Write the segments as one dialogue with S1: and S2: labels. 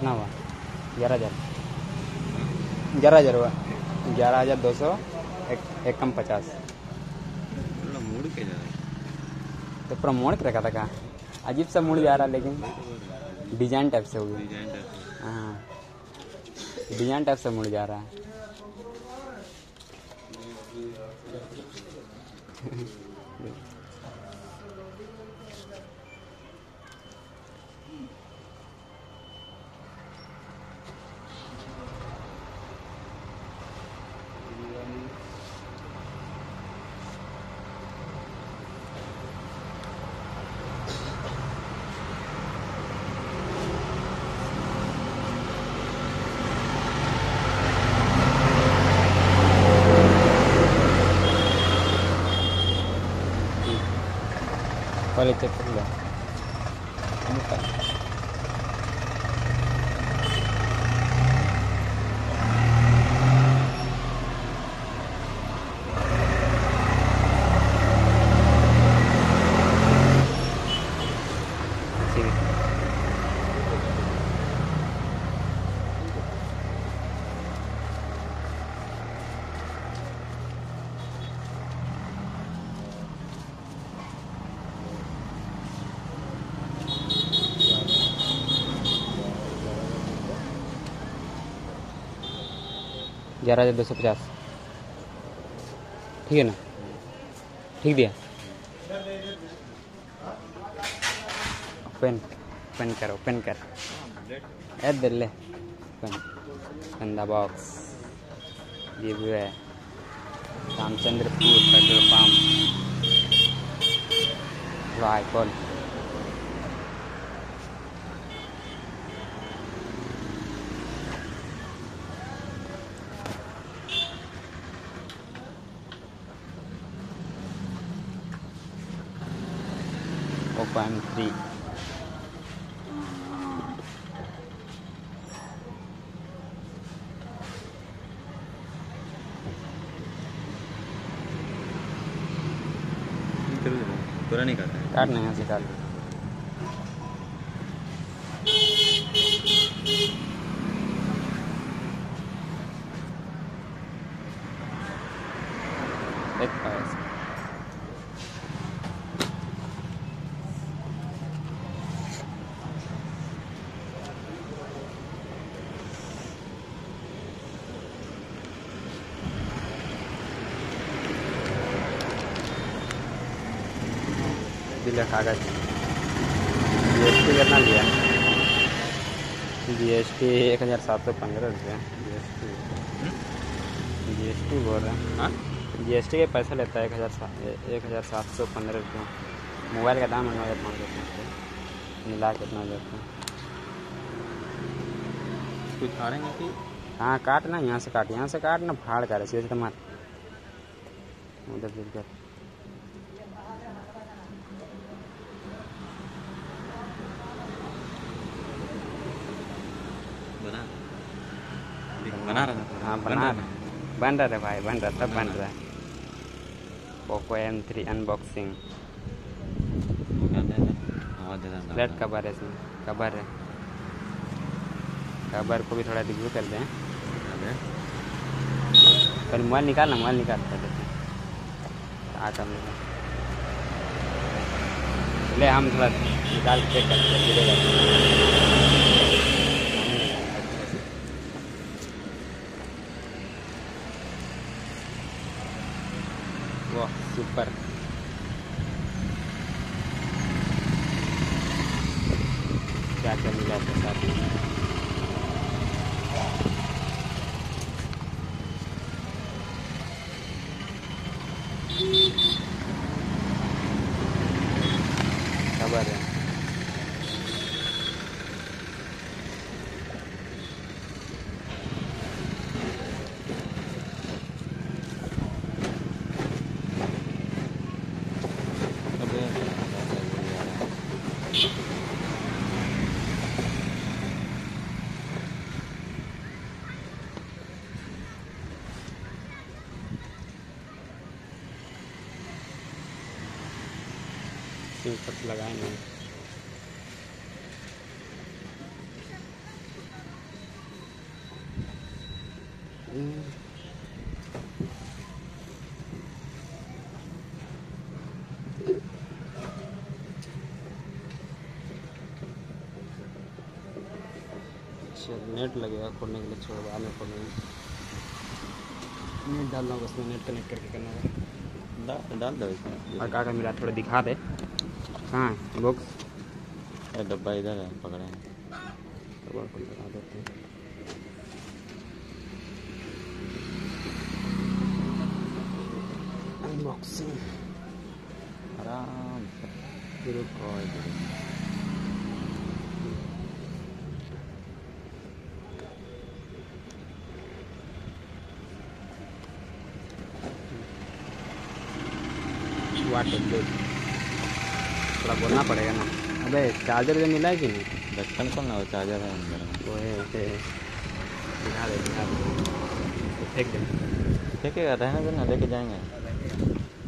S1: कितना हुआ ग्यारह हज़ार ग्यारह हज़ार हुआ ग्यारह हज़ार दो सौ एक एक कम पचास तो पूरा मोड़ के रखा था कहाँ अजीब सा मुड़ जा रहा है लेकिन डिज़ाइन टाइप से हो गया हाँ डिज़ाइन टाइप से मुड़ जा रहा है पहले चेक कर लो ठीक है ग्यारह हज़ार दो सौ पचास। ठीक है ना? ठीक दिया। पेन पेन करो, पेन कर। ऐड दे ले, पेन। पेन द बॉक्स ये भी है। Ramchandrapur, petrol pump. Raipur Oppo M3
S2: पूरा नहीं करता है
S1: यहाँ से काट एक पास दिले कागज़। जी एस टी कितना लिया? जी एस टी एक हज़ार सात सौ पंद्रह रुपये। G S T G S T बोल रहे हैं।
S2: हाँ?
S1: जी एस टी के पैसा लेता है एक हज़ार सात एक हज़ार सात सौ पंद्रह रुपये। मोबाइल का दाम है नौ हज़ार पाँच सौ रुपये मिला के इतना देते हैं।
S2: कुछ फाड़ेंगे कि?
S1: हाँ काटना यहाँ से काट। यहाँ से काट ना फाड़ कर। सीधे सीधे मार। उधर कर
S2: बना बना रहा था?
S1: हाँ बना रहे बन रहा है भाई बन रहा सब बन रहा है। Poco M three unboxing flat cover है। इसमें कवर है। कवर को भी थोड़ा रिव्यू कर दें। पहले मोबाइल निकालना मोबाइल निकाल कर देते हैं। आ ले हम थोड़ा निकाल के चेक करते हैं। wah super Jangan nilai satunya Sim cut लगाए नहीं अच्छा नेट लगेगा खोलने के लिए छोड़ बाद में खोलेंगे नेट डालना होगा उसमें नेट कनेक्ट करके करना होगा।
S2: डाल डाल दो इसमें।
S1: और काका मिला थोड़ा दिखा दे। कहाँ है बॉक्स
S2: डब्बा इधर है पकड़े हैं।
S1: तो को लगा देते हैं। अनबॉक्सिंग
S2: आराम से। कोई दिक्कत नहीं।
S1: हुआ टेबलेट थोड़ा बोलना पड़ेगा ना। अबे चार्जर जो मिला है कि नहीं?
S2: ढक्कन खोल ना चार्जर है अंदर
S1: वो है उसे दिखा दे दिखा दे। फेंक दे।
S2: फेंकेगा रहने दो ना लेके जाएँगे।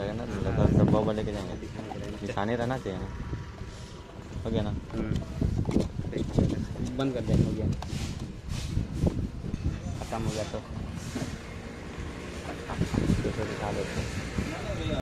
S2: रहना लगा डब्बा उब्बा लेके जाएँगे। निशानी रहना चाहिए ना। हो गया ना?
S1: हम्म। बंद कर दे हो गया। खत्म हो गया तो। तो दिखा देते हैं।